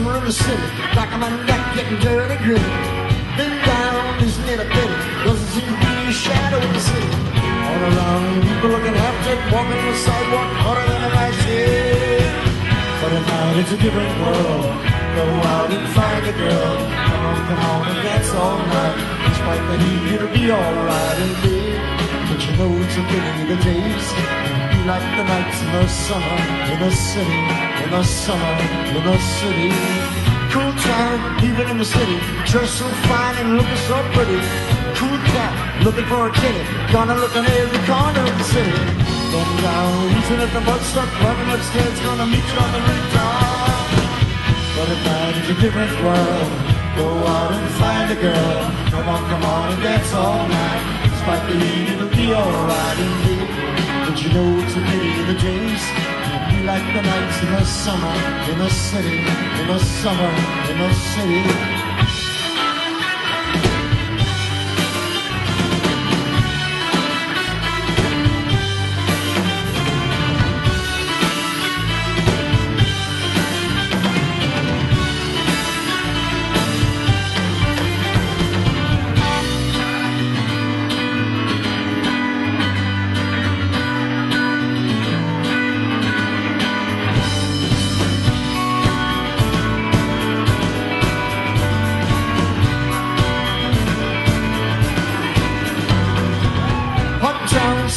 the city, back of my neck getting dirty gritty. Been down, isn't it a pity? Doesn't seem to be a shadow in the city. All around, people looking half dead, walking the sidewalk harder than a shift. But at night it's a different world. Go out and find a girl. Come on, come on and all night. Despite the heat, it'll be alright indeed. But you know it's a pity the days like the nights in the summer in the city, in the summer in the city. Cool town, even in the city, dressed so fine and looking so pretty. Cool cat, looking for a kitty, gonna look in every corner of the city. Then down, easing at the bus stop, running upstairs, gonna meet you on the rooftop. But at it's a different world. Go out and find a girl. Come on, come on and dance all night. Despite the heat, it'll be alright the days be like the nights in the summer in the city, in the summer in the city.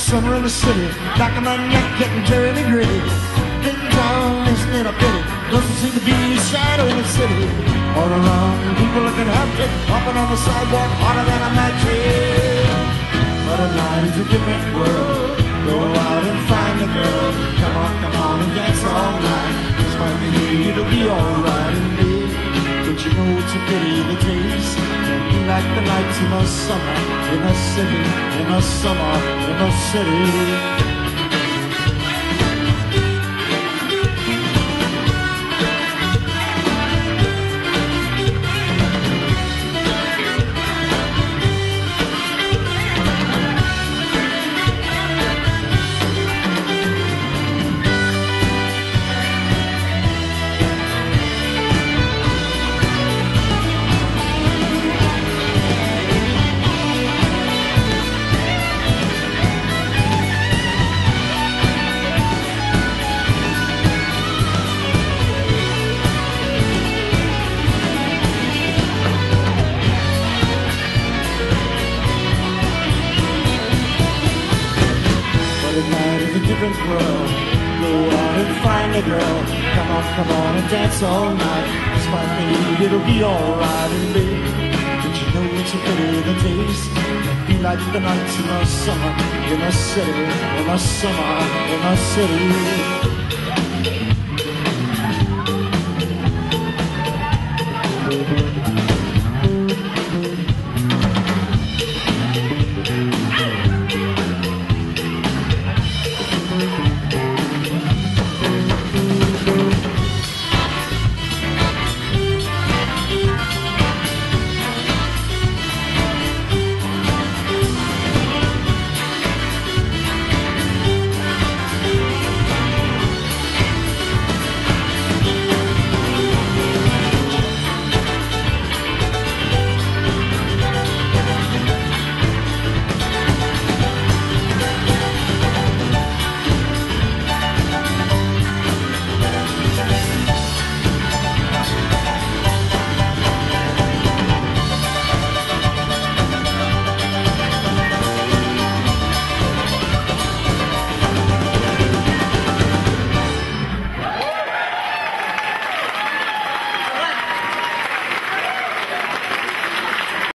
Summer in the city, back of my neck getting dirty gritty. Big town, isn't it a pity? Doesn't seem to be a shadow in the city. All around, people looking dead, hopping on the sidewalk harder than a mattress. But at night it's a different world. Go out and find like the nights in the summer in the city, in the summer in the city. Different world. Go out and find a girl. Come on, come on and dance all night. Despite the heat, it'll be alright indeed. But you know it's a pity the days be like the nights in the summer in the city, in the summer in the city.